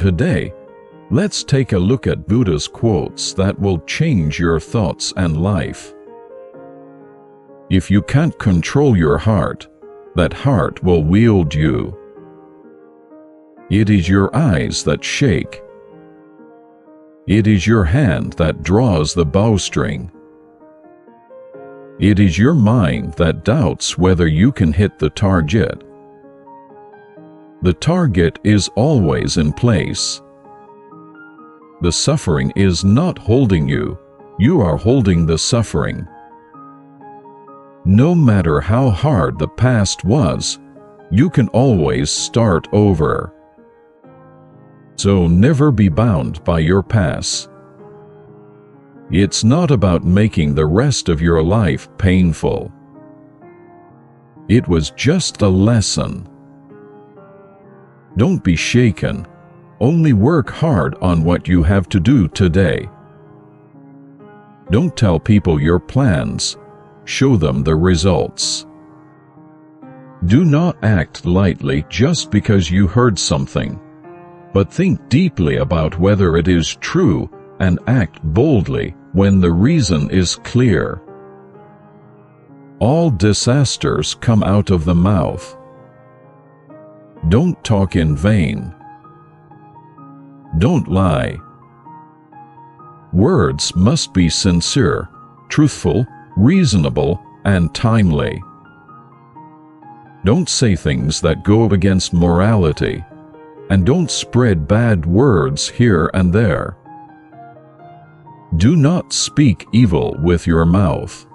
Today, let's take a look at Buddha's quotes that will change your thoughts and life. If you can't control your heart, that heart will wield you. It is your eyes that shake. It is your hand that draws the bowstring. It is your mind that doubts whether you can hit the target. The target is always in place. The suffering is not holding you, you are holding the suffering. No matter how hard the past was, you can always start over. So never be bound by your past. It's not about making the rest of your life painful. It was just a lesson. Don't be shaken. Only work hard on what you have to do today. Don't tell people your plans. Show them the results. Do not act lightly just because you heard something, but think deeply about whether it is true and act boldly when the reason is clear. All disasters come out of the mouth. Don't talk in vain. Don't lie. Words must be sincere, truthful, reasonable, and timely. Don't say things that go against morality, and don't spread bad words here and there. Do not speak evil with your mouth.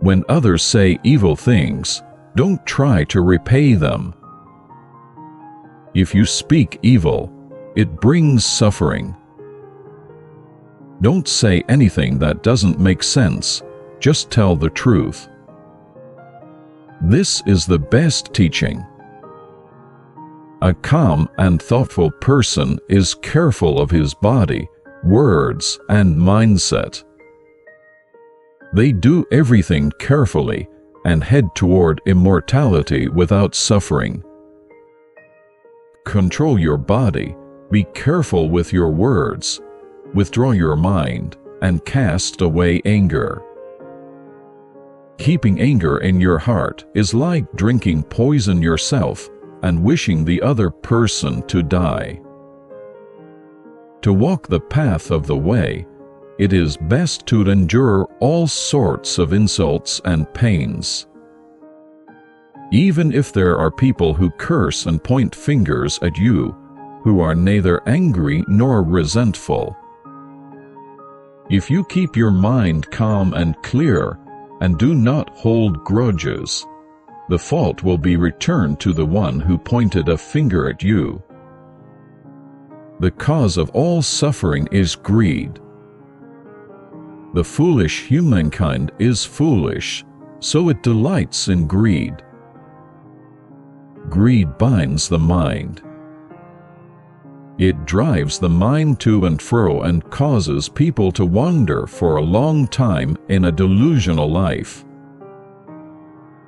When others say evil things, don't try to repay them. If you speak evil, it brings suffering. Don't say anything that doesn't make sense, just tell the truth. This is the best teaching. A calm and thoughtful person is careful of his body, words, and mindset. They do everything carefully and head toward immortality without suffering. Control your body, be careful with your words, withdraw your mind, and cast away anger. Keeping anger in your heart is like drinking poison yourself and wishing the other person to die. To walk the path of the way, it is best to endure all sorts of insults and pains. Even if there are people who curse and point fingers at you, who are neither angry nor resentful. If you keep your mind calm and clear, and do not hold grudges, the fault will be returned to the one who pointed a finger at you. The cause of all suffering is greed. The foolish humankind is foolish, so it delights in greed. Greed binds the mind. It drives the mind to and fro and causes people to wander for a long time in a delusional life.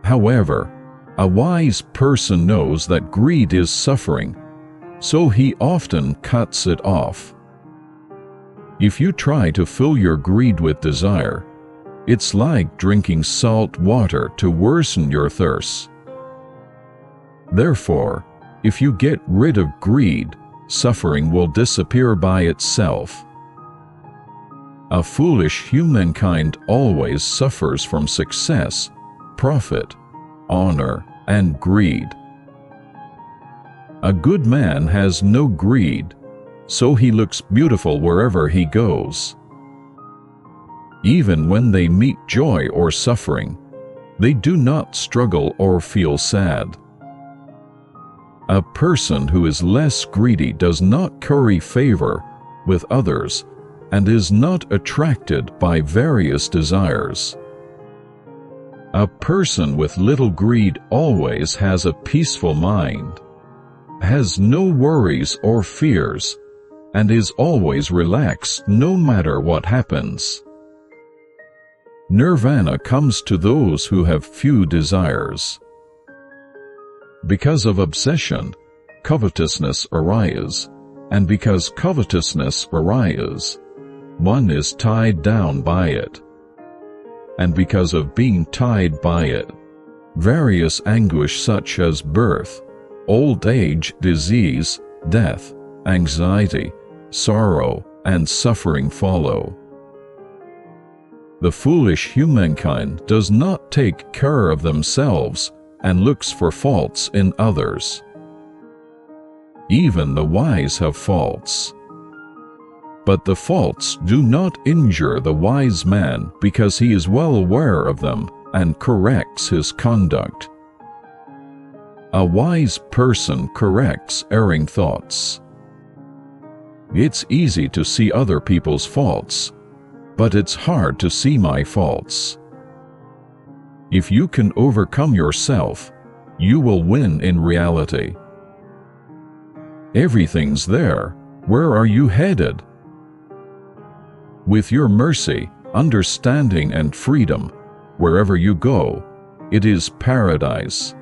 However, a wise person knows that greed is suffering, so he often cuts it off. If you try to fill your greed with desire, it's like drinking salt water to worsen your thirst. Therefore, if you get rid of greed, suffering will disappear by itself. A foolish humankind always suffers from success, profit, honor, and greed. A good man has no greed, so he looks beautiful wherever he goes. Even when they meet joy or suffering, they do not struggle or feel sad. A person who is less greedy does not curry favor with others and is not attracted by various desires. A person with little greed always has a peaceful mind, has no worries or fears, and is always relaxed no matter what happens. Nirvana comes to those who have few desires. Because of obsession, covetousness arises, and because covetousness arises, one is tied down by it. And because of being tied by it, various anguish such as birth, old age, disease, death, anxiety, sorrow, and suffering follow. The foolish humankind does not take care of themselves and looks for faults in others. Even the wise have faults. But the faults do not injure the wise man because he is well aware of them and corrects his conduct. A wise person corrects erring thoughts. It's easy to see other people's faults, but it's hard to see my faults. If you can overcome yourself, you will win in reality. Everything's there. Where are you headed? With your mercy, understanding, and freedom, wherever you go, it is paradise.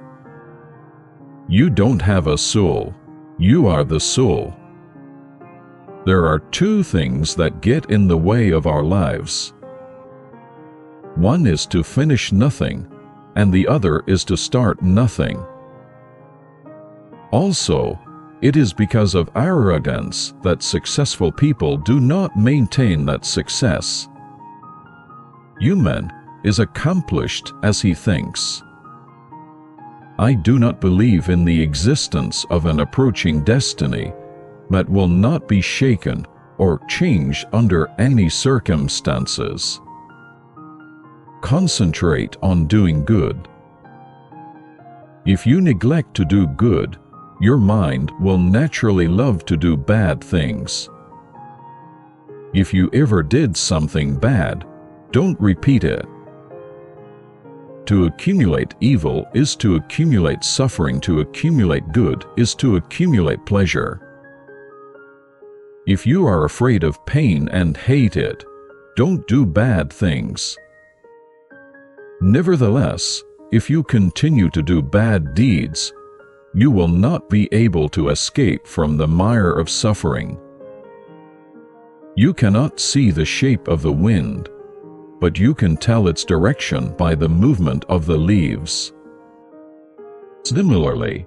You don't have a soul. You are the soul. There are two things that get in the way of our lives. One is to finish nothing, and the other is to start nothing. Also, it is because of arrogance that successful people do not maintain that success. Human is accomplished as he thinks. I do not believe in the existence of an approaching destiny that will not be shaken or changed under any circumstances. Concentrate on doing good. If you neglect to do good, your mind will naturally love to do bad things. If you ever did something bad, don't repeat it. To accumulate evil is to accumulate suffering, to accumulate good is to accumulate pleasure. If you are afraid of pain and hate it, don't do bad things. Nevertheless, if you continue to do bad deeds, you will not be able to escape from the mire of suffering. You cannot see the shape of the wind, but you can tell its direction by the movement of the leaves. Similarly,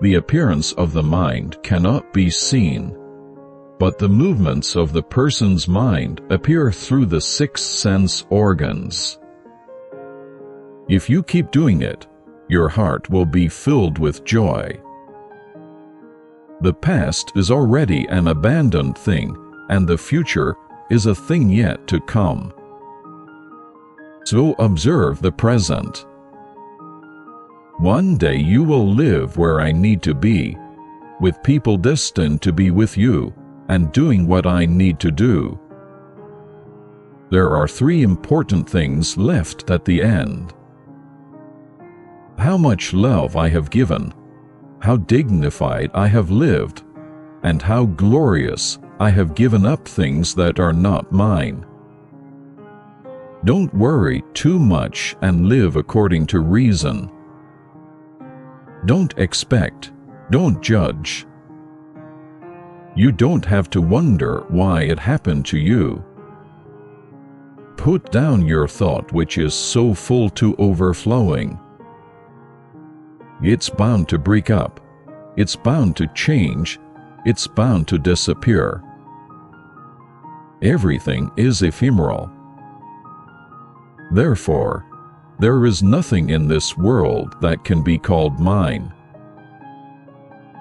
the appearance of the mind cannot be seen, but the movements of the person's mind appear through the six sense organs. If you keep doing it, your heart will be filled with joy. The past is already an abandoned thing, and the future is a thing yet to come. So observe the present. One day you will live where I need to be, with people destined to be with you and doing what I need to do. There are three important things left at the end how much love I have given, how dignified I have lived, and how glorious I have given up things that are not mine. Don't worry too much and live according to reason. Don't expect, don't judge. You don't have to wonder why it happened to you. Put down your thought which is so full to overflowing it's bound to break up. It's bound to change. It's bound to disappear. Everything is ephemeral. Therefore, there is nothing in this world that can be called mine.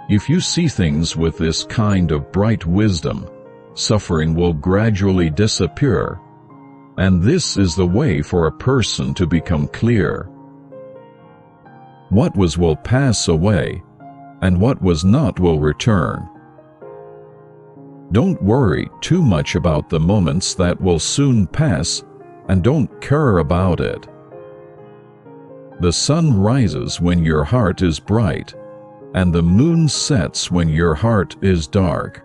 If you see things with this kind of bright wisdom, suffering will gradually disappear, and this is the way for a person to become clear. What was will pass away, and what was not will return. Don't worry too much about the moments that will soon pass, and don't care about it. The sun rises when your heart is bright, and the moon sets when your heart is dark.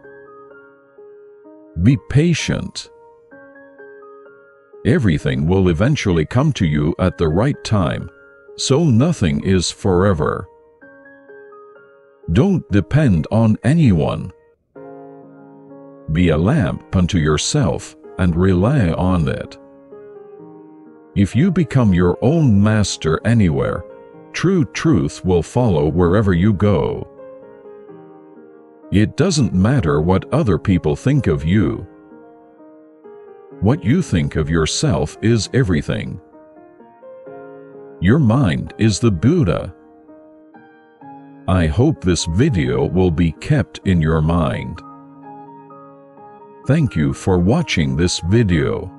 Be patient. Everything will eventually come to you at the right time so nothing is forever. Don't depend on anyone. Be a lamp unto yourself and rely on it. If you become your own master anywhere, true truth will follow wherever you go. It doesn't matter what other people think of you. What you think of yourself is everything. Your mind is the Buddha. I hope this video will be kept in your mind. Thank you for watching this video.